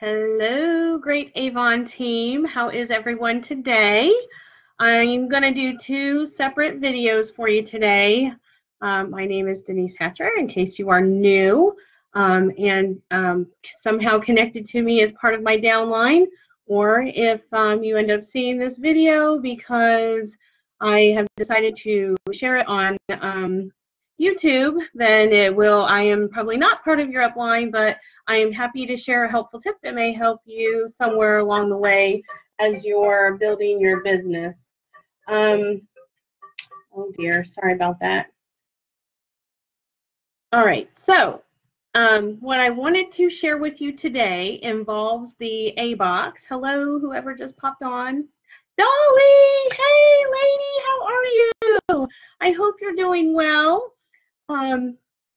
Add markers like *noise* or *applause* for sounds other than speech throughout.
Hello, great Avon team. How is everyone today? I'm going to do two separate videos for you today. Um, my name is Denise Hatcher, in case you are new um, and um, somehow connected to me as part of my downline, or if um, you end up seeing this video because I have decided to share it on um, YouTube, then it will, I am probably not part of your upline, but I am happy to share a helpful tip that may help you somewhere along the way as you're building your business. Um, oh dear, sorry about that. All right, so um, what I wanted to share with you today involves the A box. Hello, whoever just popped on. Dolly, hey lady, how are you? I hope you're doing well. Um,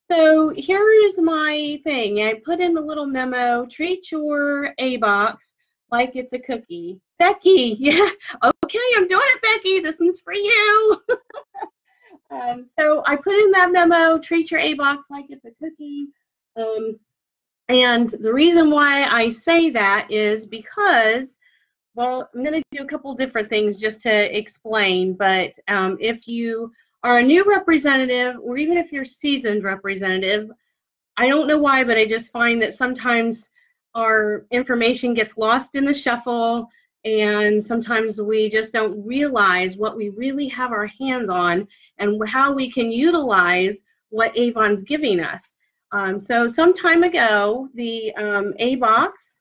so here is my thing. I put in the little memo, treat your A box like it's a cookie. Becky, *laughs* yeah, okay, I'm doing it, Becky. This one's for you. *laughs* um, so I put in that memo, treat your A box like it's a cookie. Um, and the reason why I say that is because, well, I'm going to do a couple different things just to explain. But um, if you are a new representative, or even if you're seasoned representative, I don't know why, but I just find that sometimes our information gets lost in the shuffle and sometimes we just don't realize what we really have our hands on and how we can utilize what Avon's giving us. Um, so some time ago, the um, A-Box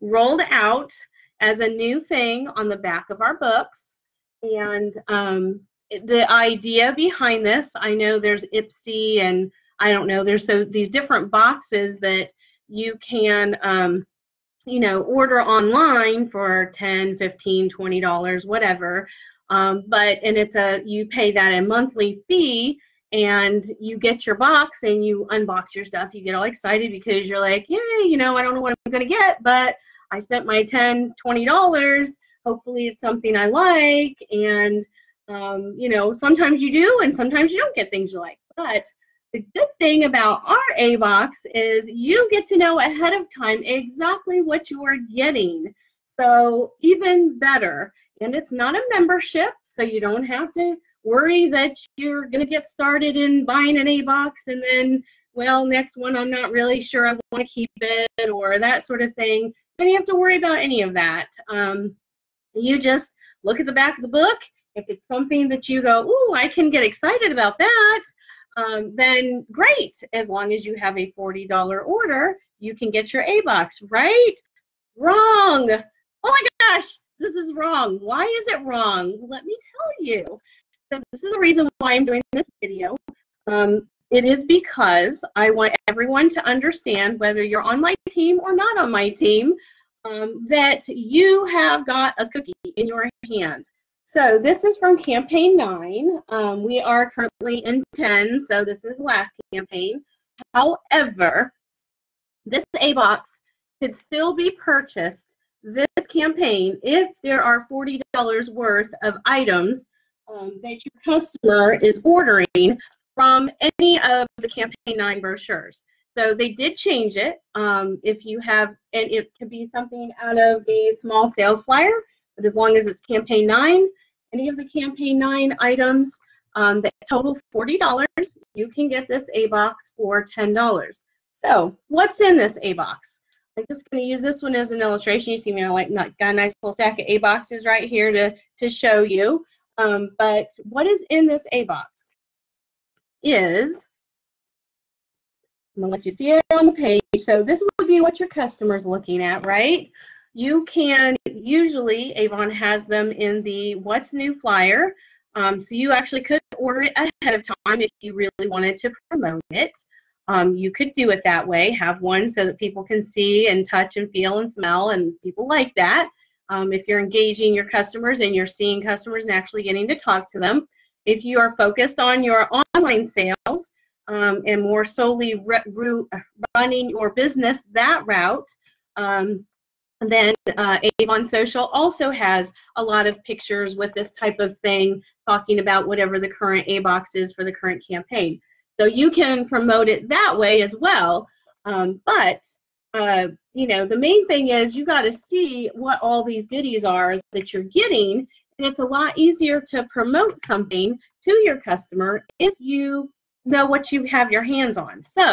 rolled out as a new thing on the back of our books. And um, the idea behind this, I know there's Ipsy and I don't know, there's so these different boxes that you can, um, you know, order online for 10, 15, 20 dollars, whatever. Um, but and it's a you pay that a monthly fee and you get your box and you unbox your stuff. You get all excited because you're like, yay, you know, I don't know what I'm gonna get, but I spent my 10, 20 dollars. Hopefully it's something I like and um, you know, sometimes you do and sometimes you don't get things you like. But the good thing about our A-Box is you get to know ahead of time exactly what you are getting. So even better. And it's not a membership, so you don't have to worry that you're going to get started in buying an A-Box and then, well, next one I'm not really sure I want to keep it or that sort of thing. And you have to worry about any of that. Um, you just look at the back of the book if it's something that you go, ooh, I can get excited about that, um, then great. As long as you have a $40 order, you can get your A-Box, right? Wrong. Oh my gosh, this is wrong. Why is it wrong? Let me tell you. So this is the reason why I'm doing this video. Um, it is because I want everyone to understand whether you're on my team or not on my team, um, that you have got a cookie in your hand. So this is from campaign nine. Um, we are currently in 10, so this is last campaign. However, this A-box could still be purchased this campaign if there are $40 worth of items um, that your customer is ordering from any of the campaign nine brochures. So they did change it. Um, if you have, and it could be something out of the small sales flyer, but as long as it's campaign nine, any of the campaign nine items um, that total $40, you can get this A-box for $10. So what's in this A-box? I'm just going to use this one as an illustration. You see me, I like got a nice little stack of A-boxes right here to, to show you. Um, but what is in this A-box is, I'm going to let you see it on the page. So this would be what your customer's looking at, right? You can usually Avon has them in the what's new flyer. Um, so you actually could order it ahead of time if you really wanted to promote it. Um, you could do it that way, have one so that people can see and touch and feel and smell, and people like that. Um, if you're engaging your customers and you're seeing customers and actually getting to talk to them. If you are focused on your online sales um, and more solely running your business that route, um, then uh, Avon Social also has a lot of pictures with this type of thing talking about whatever the current A-box is for the current campaign. So you can promote it that way as well. Um, but uh, you know, the main thing is you got to see what all these goodies are that you're getting. And it's a lot easier to promote something to your customer if you know what you have your hands on. So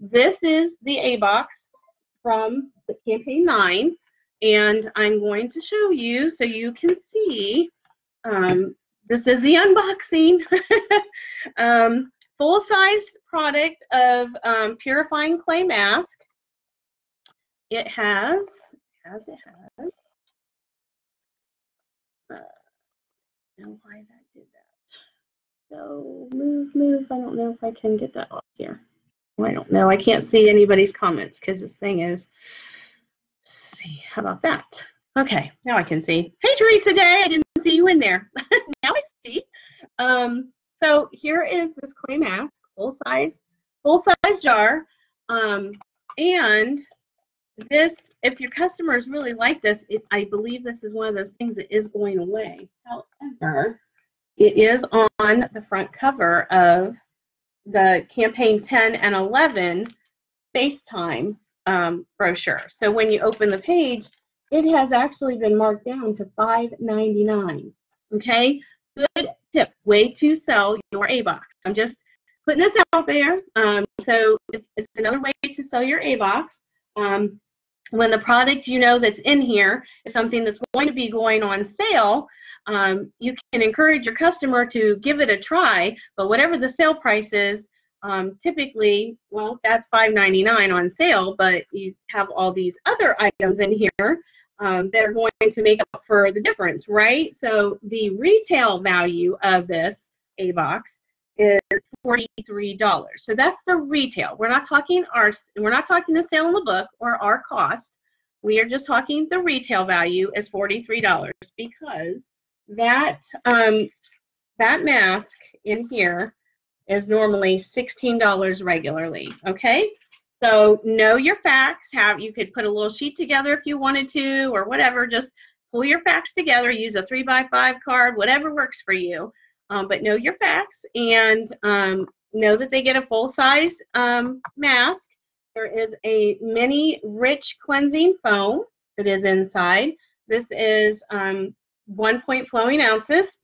this is the A box from the campaign nine. And I'm going to show you so you can see. Um, this is the unboxing. *laughs* um, full size product of um, purifying clay mask. It has, as it has, uh, know why that did that. So move, move. I don't know if I can get that off here. I don't know. I can't see anybody's comments because this thing is. see, how about that? Okay, now I can see. Hey, Teresa Day, I didn't see you in there. *laughs* now I see. Um, so here is this clay mask, full size, full size jar. Um, and this, if your customers really like this, it, I believe this is one of those things that is going away. However, it is on the front cover of the campaign 10 and 11 FaceTime um, brochure. So when you open the page, it has actually been marked down to $5.99. Okay, good tip, way to sell your A-Box. I'm just putting this out there. Um, so it's another way to sell your A-Box. Um, when the product you know that's in here is something that's going to be going on sale, um, you can encourage your customer to give it a try, but whatever the sale price is, um, typically, well, that's $5.99 on sale, but you have all these other items in here um, that are going to make up for the difference, right? So the retail value of this A box is $43. So that's the retail. We're not talking our, we're not talking the sale in the book or our cost. We are just talking the retail value is $43 because that um, that mask in here is normally $16 regularly, okay? So know your facts. Have you could put a little sheet together if you wanted to or whatever. Just pull your facts together. Use a three by five card, whatever works for you. Um, but know your facts and um, know that they get a full size um, mask. There is a mini rich cleansing foam that is inside. This is um, one point flowing ounces,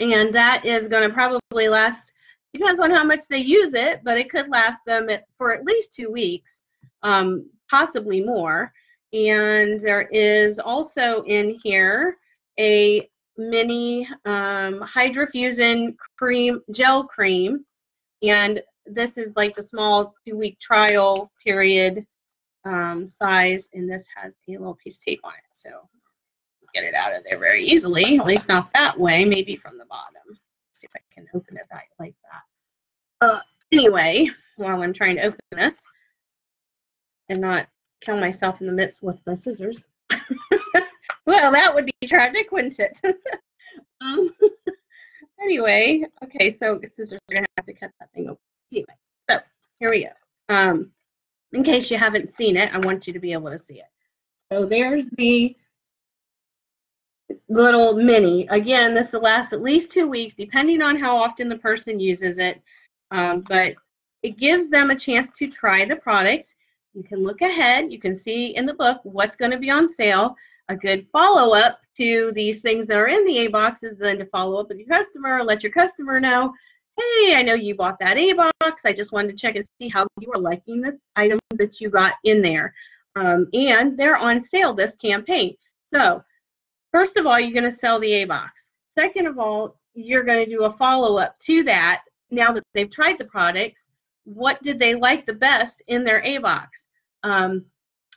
and that is going to probably last Depends on how much they use it, but it could last them at, for at least two weeks, um, possibly more. And there is also in here a mini um, hydrofusion cream, gel cream. And this is like the small two-week trial period um, size, and this has a little piece of tape on it. So get it out of there very easily, at least not that way, maybe from the bottom see if I can open it back like that. Uh, anyway, while I'm trying to open this and not kill myself in the midst with the scissors. *laughs* well, that would be tragic, wouldn't it? *laughs* um, *laughs* anyway, okay, so scissors are going to have to cut that thing open. Anyway, so here we go. Um, in case you haven't seen it, I want you to be able to see it. So there's the little mini. Again, this will last at least two weeks, depending on how often the person uses it. Um, but it gives them a chance to try the product. You can look ahead. You can see in the book what's going to be on sale. A good follow-up to these things that are in the A-box is then to follow up with your customer, let your customer know, hey, I know you bought that A-box. I just wanted to check and see how you were liking the items that you got in there. Um, and they're on sale this campaign. So First of all, you're going to sell the A box. Second of all, you're going to do a follow up to that. Now that they've tried the products, what did they like the best in their A box? Um,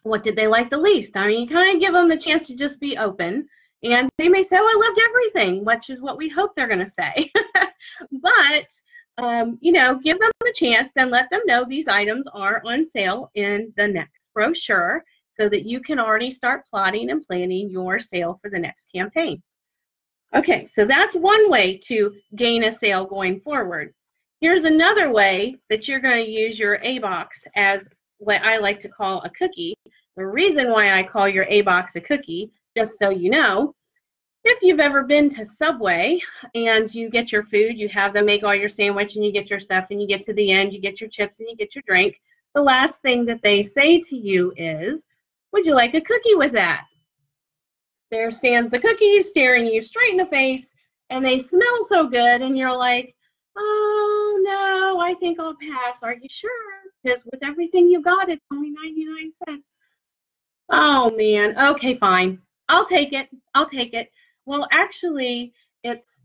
what did they like the least? I mean, you kind of give them the chance to just be open. And they may say, oh, I loved everything, which is what we hope they're going to say. *laughs* but, um, you know, give them the chance, then let them know these items are on sale in the next brochure so that you can already start plotting and planning your sale for the next campaign. Okay, so that's one way to gain a sale going forward. Here's another way that you're going to use your A-box as what I like to call a cookie. The reason why I call your A-box a cookie, just so you know, if you've ever been to Subway and you get your food, you have them make all your sandwich and you get your stuff and you get to the end, you get your chips and you get your drink. the last thing that they say to you is, Would you like a cookie with that? There stands the cookies staring you straight in the face, and they smell so good, and you're like, Oh no, I think I'll pass. Are you sure? Because with everything you got, it's only 99 cents. Oh man, okay, fine. I'll take it. I'll take it. Well, actually, it's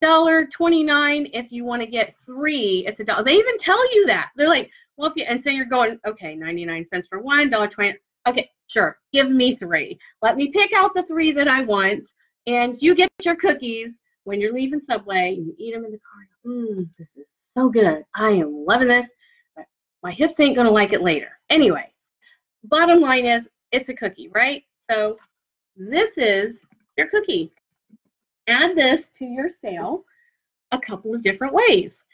dollar twenty nine if you want to get three. It's a dollar. They even tell you that. They're like, well, if you and so you're going, okay, ninety nine cents for one, dollar twenty. Okay, sure. Give me three. Let me pick out the three that I want, and you get your cookies when you're leaving Subway. You eat them in the car. Mmm, this is so good. I am loving this. But my hips ain't gonna like it later. Anyway, bottom line is, it's a cookie, right? So this is your cookie. Add this to your sale a couple of different ways.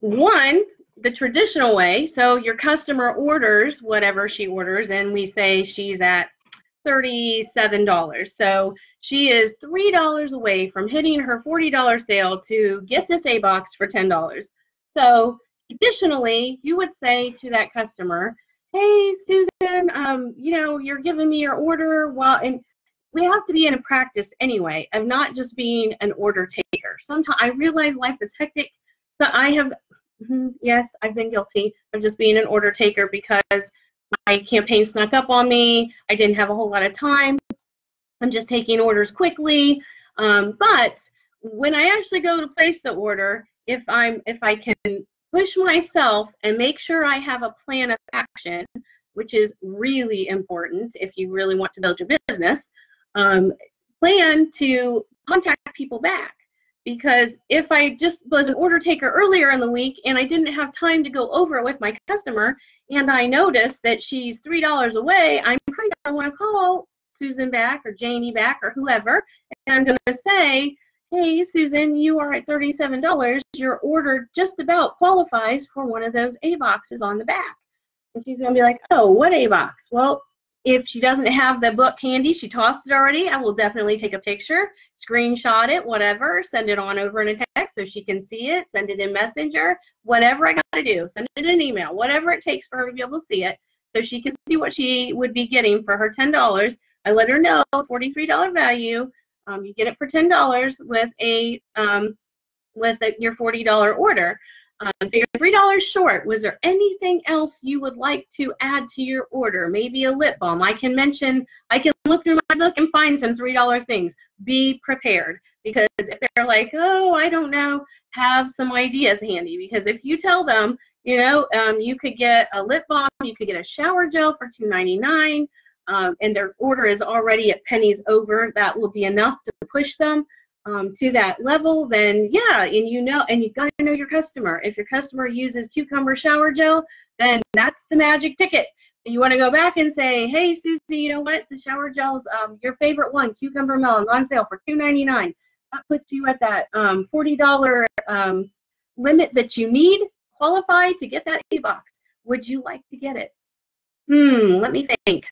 One, the traditional way, so your customer orders whatever she orders, and we say she's at $37. So she is $3 away from hitting her $40 sale to get this A box for $10. So additionally, you would say to that customer, hey, Susan, um, you know, you're giving me your order while, and we have to be in a practice anyway of not just being an order taker. Sometimes I realize life is hectic. So I have, mm-hmm, yes, I've been guilty of just being an order taker because my campaign snuck up on me. I didn't have a whole lot of time. I'm just taking orders quickly. Um, but when I actually go to place the order, if I'm if I can push myself and make sure I have a plan of action, which is really important if you really want to build your business, um, plan to contact people back. Because if I just was an order taker earlier in the week and I didn't have time to go over it with my customer and I notice that she's $3 away, I'm probably to want to call Susan back or Janie back or whoever, and I'm going to say, hey, Susan, you are at $37. Your order just about qualifies for one of those A boxes on the back. And she's to be like, oh, what A box? Well, if she doesn't have the book handy, she tossed it already, I will definitely take a picture, screenshot it, whatever, send it on over in a text so she can see it, send it in Messenger, whatever I got to do, send it in an email, whatever it takes for her to be able to see it so she can see what she would be getting for her $10. I let her know it's $43 value. Um, you get it for $10 with a um, with a, your $40 order. Um, so you're three dollars short. Was there anything else you would like to add to your order? Maybe a lip balm. I can mention. I can look through my book and find some three dollar things. Be prepared because if they're like, oh, I don't know, have some ideas handy. Because if you tell them, you know, um, you could get a lip balm, you could get a shower gel for two ninety nine. Um, and their order is already at pennies over, that will be enough to push them um, to that level, then yeah, and you know, and you got to know your customer. If your customer uses cucumber shower gel, then that's the magic ticket. You want to go back and say, hey, Susie, you know what? The shower gel's um, your favorite one, cucumber melons, on sale for $2.99. That puts you at that um, $40 um, limit that you need, qualify to get that A box. Would you like to get it? Hmm, let me think.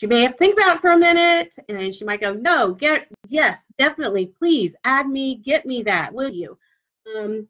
She may have think about it for a minute, and then she might go, "No, get yes, definitely, please add me, get me that, will you?" Um,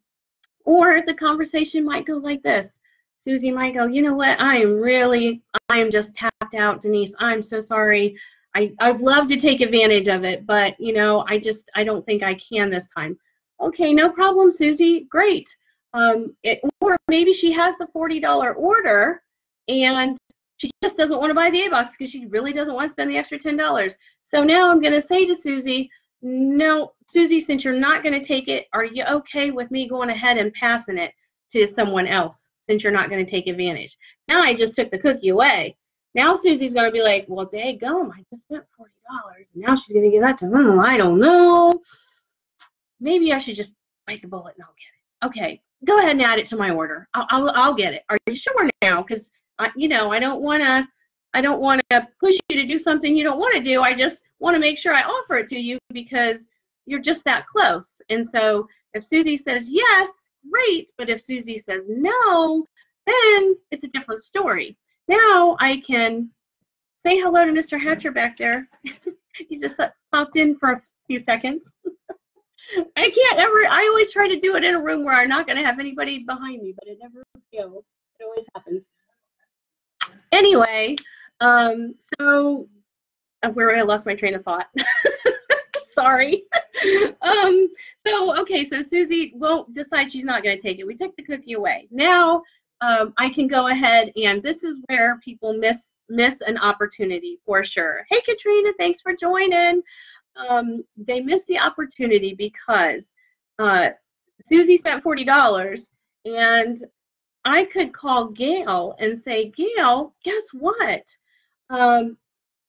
or the conversation might go like this. Susie might go, "You know what? I am really, I am just tapped out, Denise. I'm so sorry. I I'd love to take advantage of it, but you know, I just I don't think I can this time." Okay, no problem, Susie. Great. Um, it, or maybe she has the $40 order and she just doesn't want to buy the A box because she really doesn't want to spend the extra $10. So now I'm going to say to Susie, no, Susie, since you're not going to take it, are you okay with me going ahead and passing it to someone else since you're not going to take advantage? Now I just took the cookie away. Now Susie's going to be like, well, daggum, I just spent $40. And now she's going to give that to me. I don't know. Maybe I should just bite the bullet and I'll get it. Okay, go ahead and add it to my order. I'll, I'll, I'll get it. Are you sure now? Because I, you know, I don't want to, I don't want to push you to do something you don't want to do. I just want to make sure I offer it to you because you're just that close. And so if Susie says yes, great. But if Susie says no, then it's a different story. Now I can say hello to Mr. Hatcher back there. *laughs* He's just popped in for a few seconds. *laughs* I can't ever, I always try to do it in a room where I'm not going to have anybody behind me, but it never fails. It always happens. Anyway, um, so uh, where I lost my train of thought. *laughs* Sorry. um, so okay, so Susie won't decide she's not going to take it. We took the cookie away. Now um, I can go ahead, and this is where people miss miss an opportunity for sure. Hey, Katrina, thanks for joining. Um, they miss the opportunity because uh, Susie spent forty dollars, and I could call Gail and say, Gail, guess what? Um,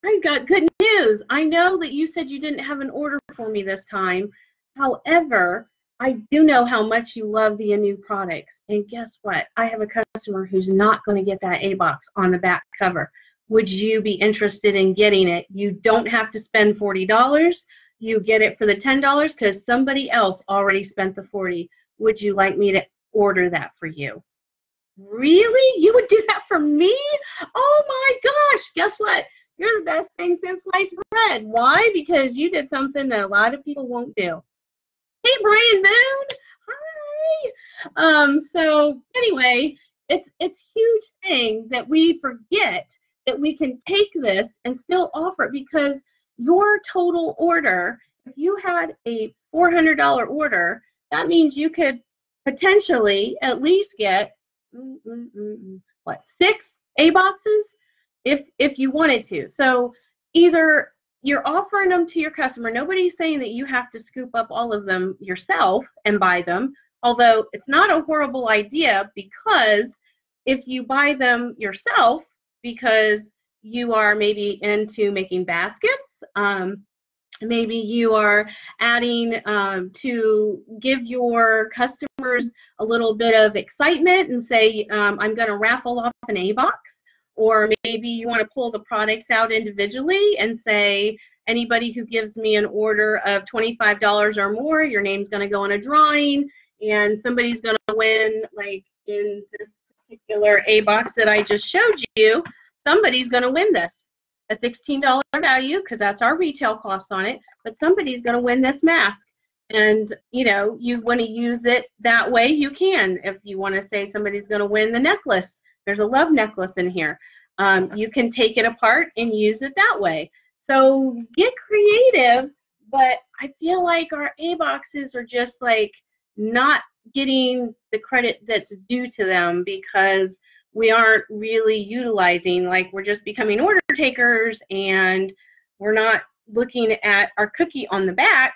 I've got good news. I know that you said you didn't have an order for me this time. However, I do know how much you love the new products. And guess what? I have a customer who's not going to get that A box on the back cover. Would you be interested in getting it? You don't have to spend $40. You get it for the $10 because somebody else already spent the 40. Would you like me to order that for you? Really? You would do that for me? Oh my gosh. Guess what? You're the best thing since sliced bread. Why? Because you did something that a lot of people won't do. Hey, Brian Moon. Hi. Um, so anyway, it's it's huge thing that we forget that we can take this and still offer it because your total order, if you had a $400 order, that means you could potentially at least get mm, mm, mm, what six A boxes if if you wanted to. So either you're offering them to your customer. Nobody's saying that you have to scoop up all of them yourself and buy them, although it's not a horrible idea because if you buy them yourself because you are maybe into making baskets, um, maybe you are adding um, to give your customers a little bit of excitement and say, um, I'm going to raffle off an A box or maybe you want to pull the products out individually and say, anybody who gives me an order of $25 or more, your name's going to go in a drawing and somebody's going to win, like in this particular A box that I just showed you, somebody's going to win this. A $16 value because that's our retail cost on it, but somebody's going to win this mask. And you know, you want to use it that way, you can. If you want to say somebody's going to win the necklace, there's a love necklace in here. Um, you can take it apart and use it that way. So get creative, but I feel like our A boxes are just like not getting the credit that's due to them because we aren't really utilizing, like we're just becoming order takers and we're not looking at our cookie on the back.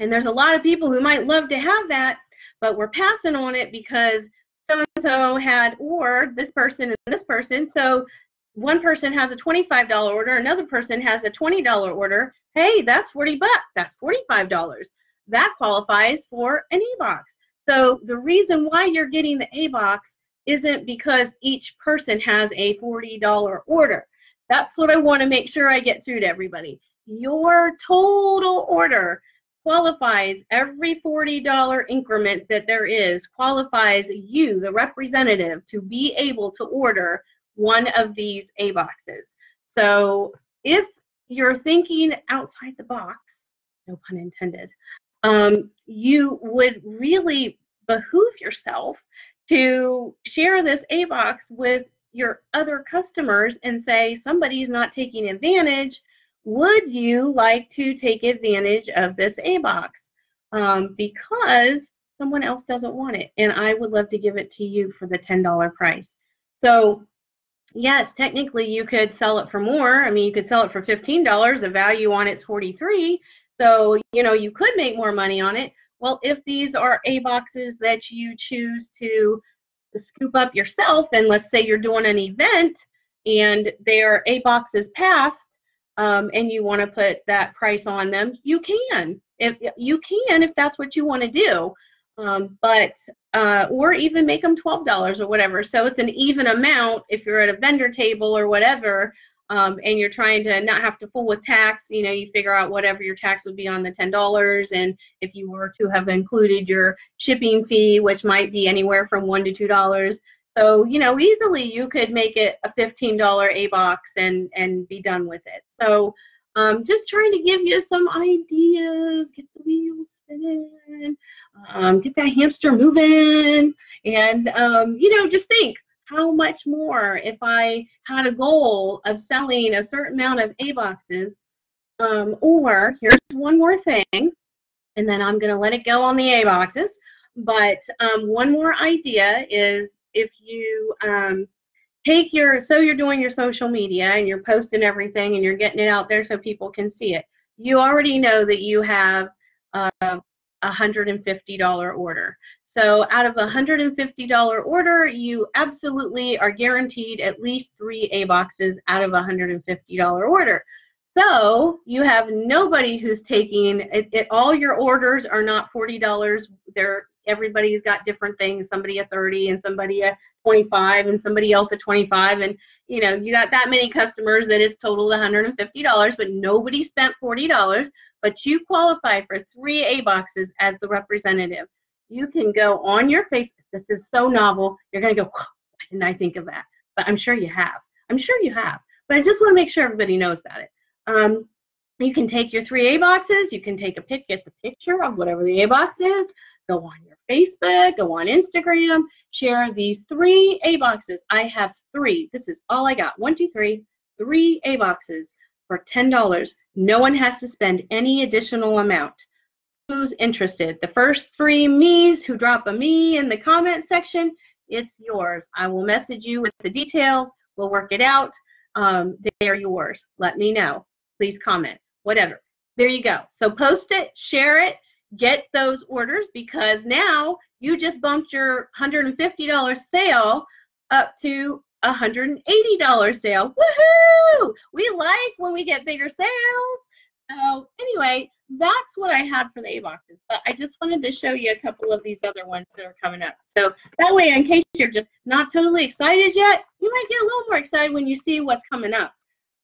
And there's a lot of people who might love to have that, but we're passing on it because so and so had or this person and this person. So one person has a $25 order another person has a $20 order. Hey that's 40 bucks that's $45 that qualifies for an A-box. So the reason why you're getting the a-box isn't because each person has a $40 order. That's what i want to make sure i get through to everybody. Your total order qualifies every $40 increment that there is qualifies you the representative to be able to order one of these a boxes. So if you're thinking outside the box no pun intended um, you would really behoove yourself to share this a box with your other customers and say somebody's not taking advantage would you like to take advantage of this A box? Um, because someone else doesn't want it, and I would love to give it to you for the $10 price. So, yes, technically you could sell it for more. I mean, you could sell it for $15. The value on it's 43. So, you know, you could make more money on it. Well, if these are A boxes that you choose to scoop up yourself, and let's say you're doing an event and their A boxes past, um, and you want to put that price on them, you can. If you can, if that's what you want to do, um, but uh, or even make them twelve dollars or whatever. So it's an even amount if you're at a vendor table or whatever, um, and you're trying to not have to fool with tax. You know, you figure out whatever your tax would be on the ten dollars, and if you were to have included your shipping fee, which might be anywhere from one to two dollars, so, you know, easily you could make it a $15 A box and, and be done with it. So, um, just trying to give you some ideas, get the wheels spinning, um, get that hamster moving, and, um, you know, just think how much more if I had a goal of selling a certain amount of A boxes. Um, or here's one more thing, and then I'm going to let it go on the A boxes. But um, one more idea is if you um, take your, so you're doing your social media and you're posting everything and you're getting it out there so people can see it. You already know that you have uh, a $150 order. So out of a $150 order, you absolutely are guaranteed at least three A boxes out of a $150 order. So you have nobody who's taking it, it, all your orders are not $40. They're everybody's got different things, somebody a 30 and somebody a 25 and somebody else a 25 and you know, you got that many customers that is total $150, but nobody spent $40, but you qualify for three A boxes as the representative you can go on your face. This is so novel. You're going to go, why didn't I think of that? But I'm sure you have. I'm sure you have. But I just want to make sure everybody knows about it. Um, you can take your three A boxes. You can take a pic, get the picture of whatever the A box is. Go on your Facebook, go on Instagram, share these three A boxes. I have three. This is all I got. One, two, three, three A boxes for $10. No one has to spend any additional amount who's interested. The first three me's who drop a me in the comment section, it's yours. I will message you with the details. We'll work it out. Um, they're yours. Let me know. Please comment, whatever. There you go. So post it, share it, get those orders because now you just bumped your $150 sale up to a $180 sale. Woohoo! We like when we get bigger sales. So anyway, that's what I had for the A boxes. But I just wanted to show you a couple of these other ones that are coming up. So that way, in case you're just not totally excited yet, you might get a little more excited when you see what's coming up.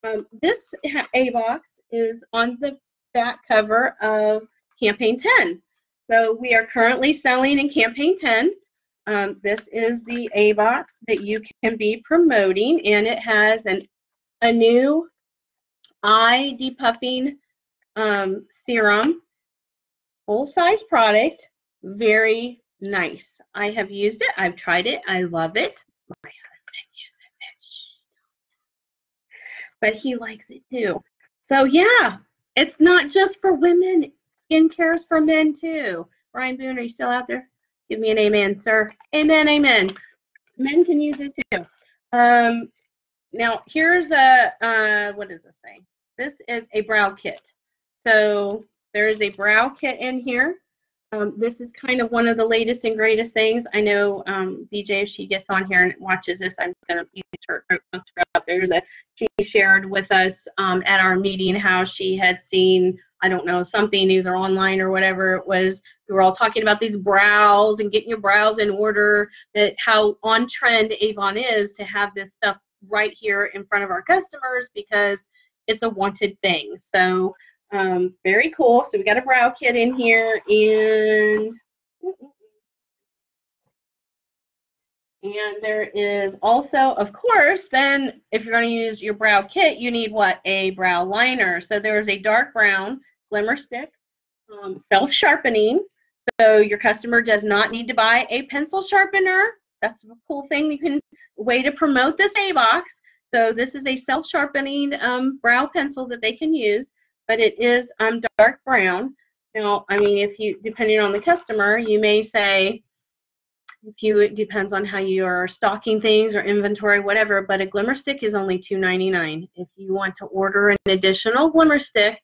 Um, this A box is on the back cover of Campaign 10. So we are currently selling in Campaign 10. Um, this is the A box that you can be promoting, and it has an Anew eye depuffing um, serum, full size product, very nice. I have used it, I've tried it, I love it. My husband uses it, but he likes it too. So yeah, it's not just for women, skincare is for men too. Ryan Boone, are you still out there? Give me an amen, sir. Amen, amen. Men can use this too. Um, now here's a, uh, what is this thing? This is a brow kit. So there is a brow kit in here. Um, this is kind of one of the latest and greatest things. I know um, BJ, if she gets on here and watches this, I'm going to use her out There's a, she shared with us um, at our meeting how she had seen, I don't know, something either online or whatever it was. We were all talking about these brows and getting your brows in order, that how on trend Avon is to have this stuff right here in front of our customers because it's a wanted thing. So um, very cool. So we got a brow kit in here and and there is also, of course, then if you're going to use your brow kit, you need what? A brow liner. So there's a dark brown glimmer stick, um, self-sharpening. So your customer does not need to buy a pencil sharpener. That's a cool thing. You can way to promote this A box. So this is a self-sharpening um, brow pencil that they can use but it is um, dark brown. Now, I mean, if you, depending on the customer, you may say, if you, it depends on how you are stocking things or inventory, whatever, but a glimmer stick is only $2.99. If you want to order an additional glimmer stick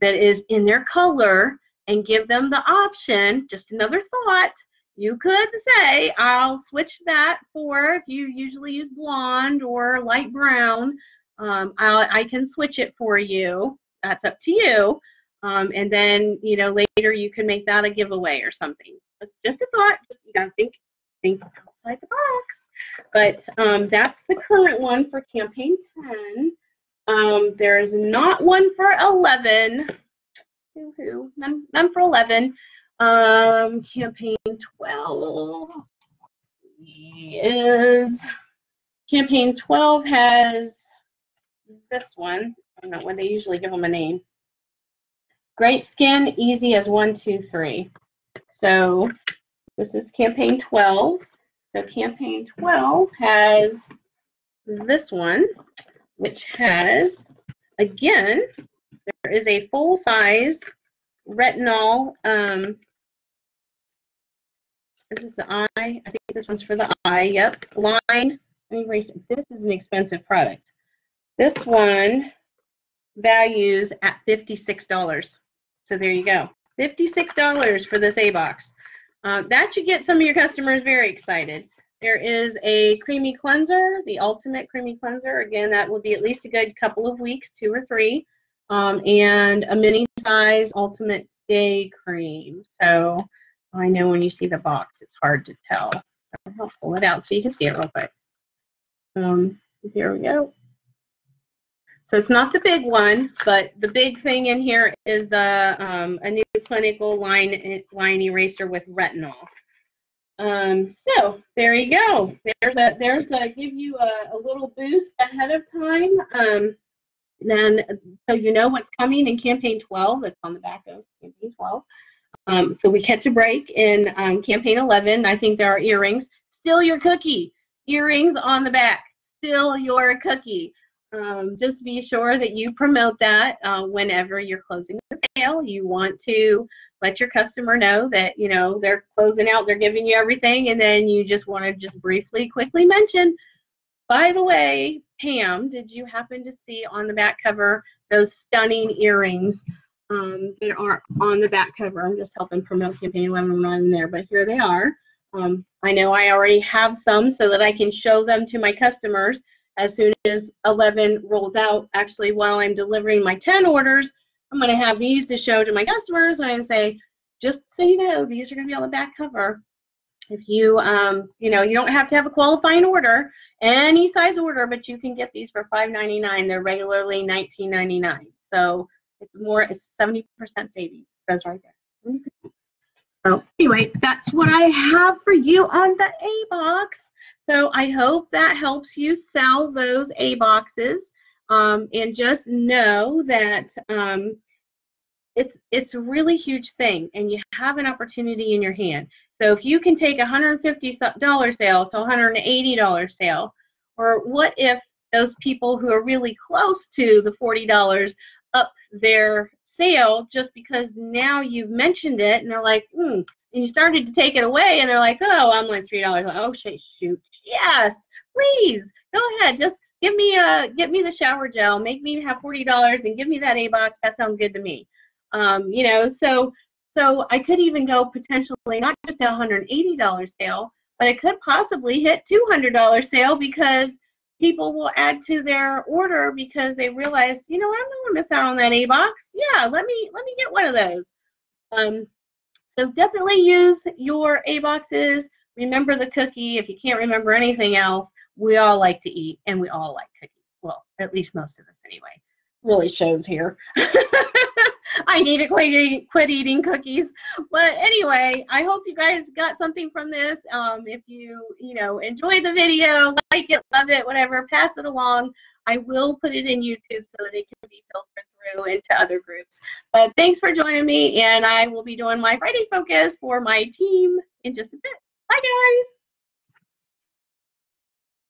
that is in their color and give them the option, just another thought, you could say, I'll switch that for, if you usually use blonde or light brown, um, i I can switch it for you that's up to you. Um, and then, you know, later you can make that a giveaway or something. Just, just a thought. Just, you gotta think, think outside the box. But um, that's the current one for campaign 10. Um, there's not one for 11. Woo-hoo. None, none for 11. Um, campaign 12 is campaign 12 has this one Don't know when they usually give them a name. Great skin, easy as one, two, three. So this is campaign 12. So campaign 12 has this one, which has, again, there is a full size retinol. Um, is this the eye? I think this one's for the eye. Yep. Line. Let me erase it. This is an expensive product. This one values at $56. So there you go. $56 for this A box. Uh, that should get some of your customers very excited. There is a creamy cleanser, the ultimate creamy cleanser. Again, that would be at least a good couple of weeks, two or three. Um, and a mini size ultimate day cream. So I know when you see the box, it's hard to tell. So I'll pull it out so you can see it real quick. Um, here we go. So it's not the big one, but the big thing in here is the um, Anew clinical line line eraser with retinol. Um, so there you go. There's a there's a give you a, a little boost ahead of time. Um, then so you know what's coming in campaign 12. It's on the back of campaign 12. Um, so we catch a break in um, campaign 11. I think there are earrings. Still your cookie. Earrings on the back. Still your cookie. Um, just be sure that you promote that uh, whenever you're closing the sale. You want to let your customer know that you know they're closing out, they're giving you everything, and then you just want to just briefly, quickly mention. By the way, Pam, did you happen to see on the back cover those stunning earrings um, that are on the back cover? I'm just helping promote campaign 11 when I'm there, but here they are. Um, I know I already have some so that I can show them to my customers as soon as 11 rolls out. Actually, while I'm delivering my 10 orders, I'm going to have these to show to my customers and say, just so you know, these are going to be on the back cover. If you, um, you know, you don't have to have a qualifying order, any size order, but you can get these for $5.99. They're regularly $19.99. So it's more, it's 70% savings. Says right there. So anyway, that's what I have for you on the A box. So I hope that helps you sell those A boxes. Um, and just know that um, it's it's a really huge thing, and you have an opportunity in your hand. So if you can take a $150 sale to a $180 sale, or what if those people who are really close to the $40 up their sale just because now you've mentioned it and they're like, hmm, you started to take it away and they're like, oh, I'm like three dollars. Like, Oh shit, shoot, yes, please go ahead, just give me a get me the shower gel, make me have forty dollars, and give me that A box. That sounds good to me. Um, you know, so so I could even go potentially not just a $180 sale, but I could possibly hit $200 sale because people will add to their order because they realize, you know, I'm not gonna miss out on that A box. Yeah, let me let me get one of those. Um, so definitely use your A boxes. Remember the cookie. If you can't remember anything else, we all like to eat and we all like cookies. Well, at least most of us anyway. Really shows here. *laughs* *laughs* I need to quit, quit eating cookies. But anyway, I hope you guys got something from this. Um, if you, you know, enjoy the video, like it, love it, whatever, pass it along. I will put it in YouTube so that it can be filtered through into other groups. But thanks for joining me, and I will be doing my Friday focus for my team in just a bit. Bye, guys.